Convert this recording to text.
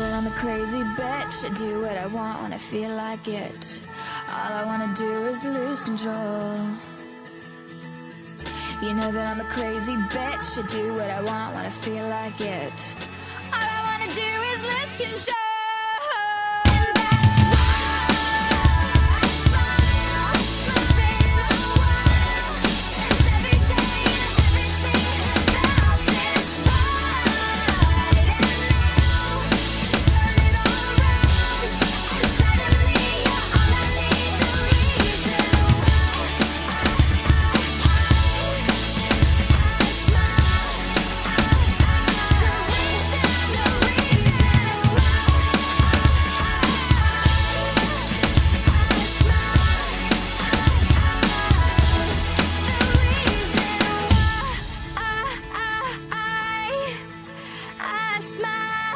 that I'm a crazy bitch. I do what I want when I feel like it. All I wanna do is lose control. You know that I'm a crazy bitch. I do what I want when I feel like it. smile.